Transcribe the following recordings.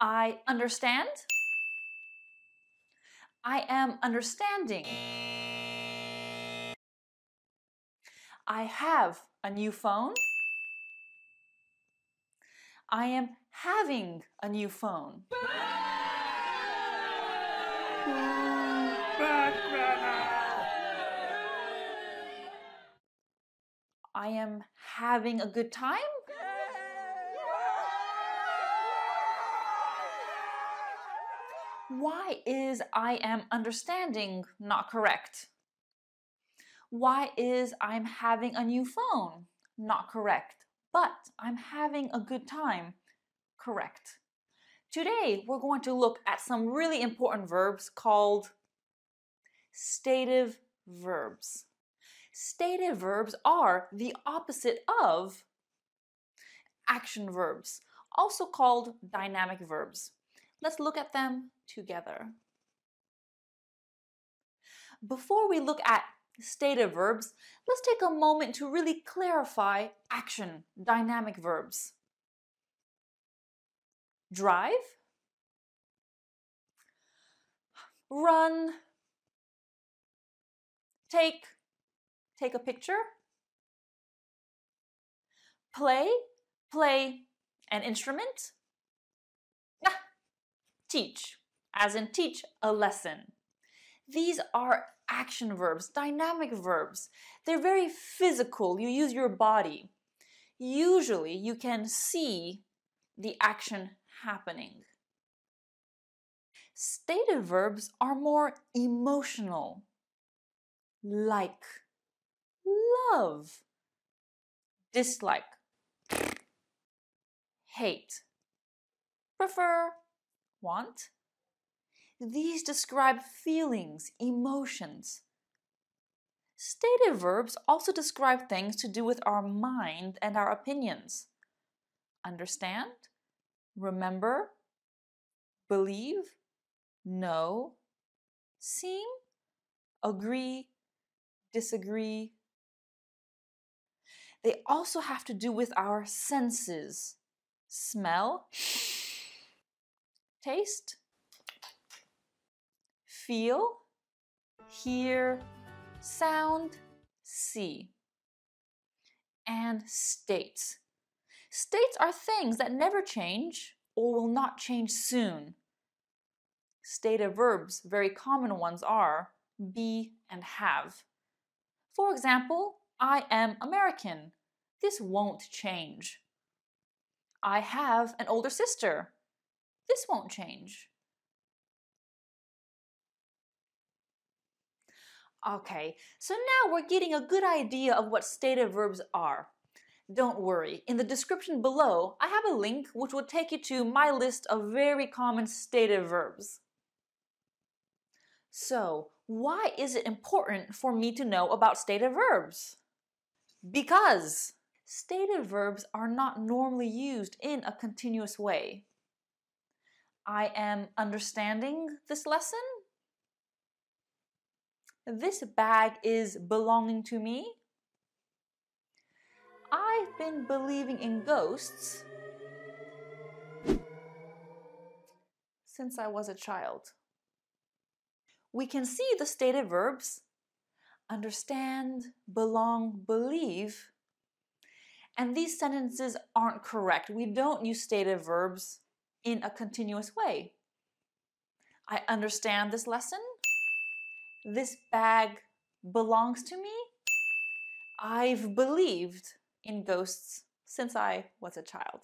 I understand. I am understanding. I have a new phone. I am having a new phone. I am having a good time. Why is I am understanding not correct? Why is I'm having a new phone not correct? But I'm having a good time correct. Today we're going to look at some really important verbs called stative verbs. Stative verbs are the opposite of action verbs, also called dynamic verbs. Let's look at them together. Before we look at stative verbs, let's take a moment to really clarify action, dynamic verbs. Drive, run, take, take a picture, play, play an instrument, teach, as in teach a lesson. These are action verbs, dynamic verbs. They're very physical. You use your body. Usually, you can see the action happening. Stative verbs are more emotional, like, love, dislike, hate, prefer, want. These describe feelings, emotions. Stative verbs also describe things to do with our mind and our opinions. Understand, remember, believe, know, seem, agree, disagree. They also have to do with our senses smell, taste, feel, hear, sound, see, and states. States are things that never change or will not change soon. State of verbs, very common ones, are be and have. For example, I am American. This won't change. I have an older sister. This won't change. Okay, so now we're getting a good idea of what stative verbs are. Don't worry, in the description below, I have a link which will take you to my list of very common stative verbs. So, why is it important for me to know about stative verbs? Because stative verbs are not normally used in a continuous way. I am understanding this lesson. This bag is belonging to me. I've been believing in ghosts since I was a child. We can see the stative verbs understand, belong, believe. And these sentences aren't correct. We don't use stative verbs in a continuous way. I understand this lesson. This bag belongs to me. I've believed in ghosts since I was a child.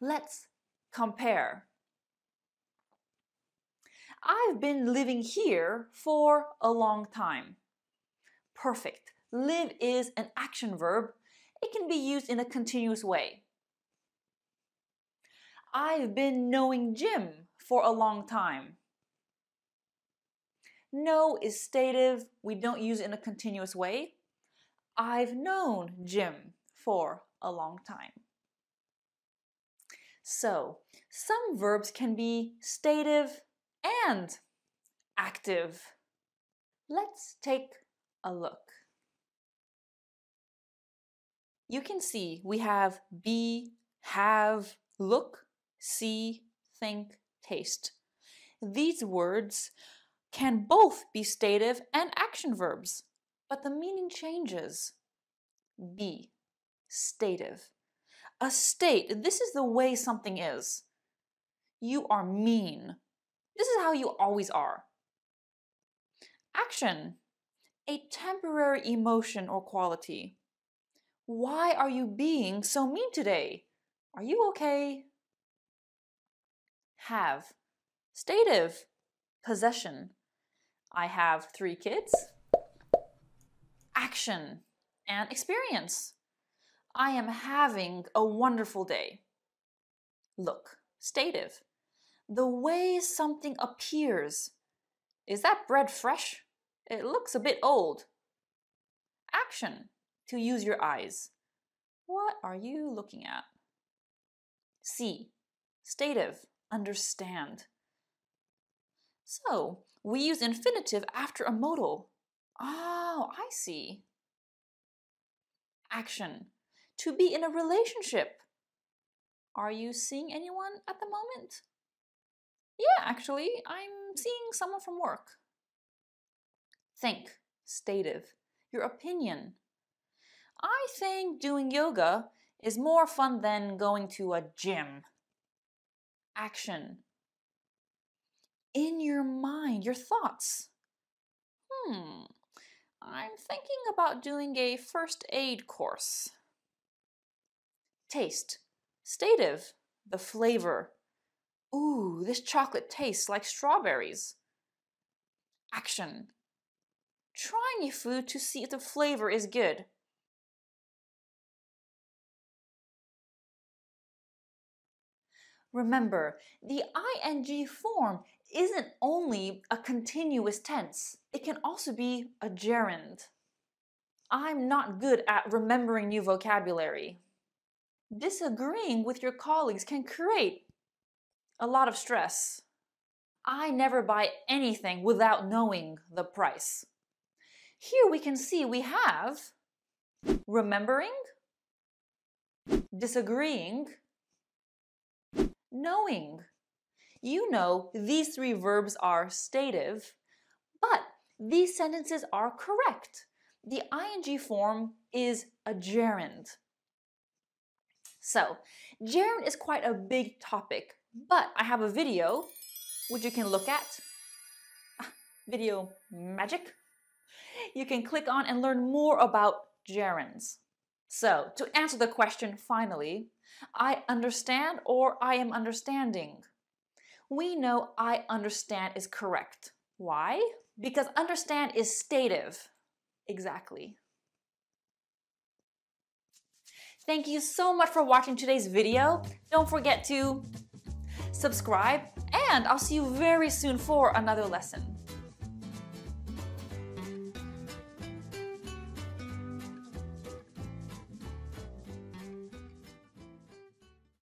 Let's compare. I've been living here for a long time. Perfect. Live is an action verb. It can be used in a continuous way. I've been knowing Jim for a long time. Know is stative. We don't use it in a continuous way. I've known Jim for a long time. So, some verbs can be stative and active. Let's take a look. You can see we have be, have, look, see, think, taste. These words can both be stative and action verbs, but the meaning changes. Be, stative. A state, this is the way something is. You are mean. This is how you always are. Action, a temporary emotion or quality. Why are you being so mean today? Are you okay? Have, stative, possession. I have three kids. Action and experience. I am having a wonderful day. Look, stative. The way something appears. Is that bread fresh? It looks a bit old. Action. To use your eyes. What are you looking at? See. Stative. Understand. So, we use infinitive after a modal. Oh, I see. Action. To be in a relationship. Are you seeing anyone at the moment? Yeah, actually, I'm seeing someone from work. Think. Stative. Your opinion. I think doing yoga is more fun than going to a gym. Action in your mind, your thoughts. Hmm, I'm thinking about doing a first aid course. Taste, stative, the flavor. Ooh, this chocolate tastes like strawberries. Action, try new food to see if the flavor is good. Remember, the ing form isn't only a continuous tense, it can also be a gerund. I'm not good at remembering new vocabulary. Disagreeing with your colleagues can create a lot of stress. I never buy anything without knowing the price. Here we can see we have remembering, disagreeing, knowing. You know these three verbs are stative, but these sentences are correct. The ing form is a gerund. So, gerund is quite a big topic, but I have a video which you can look at. Video magic. You can click on and learn more about gerunds. So, to answer the question finally, I understand or I am understanding we know I understand is correct. Why? Because understand is stative. Exactly. Thank you so much for watching today's video. Don't forget to subscribe and I'll see you very soon for another lesson.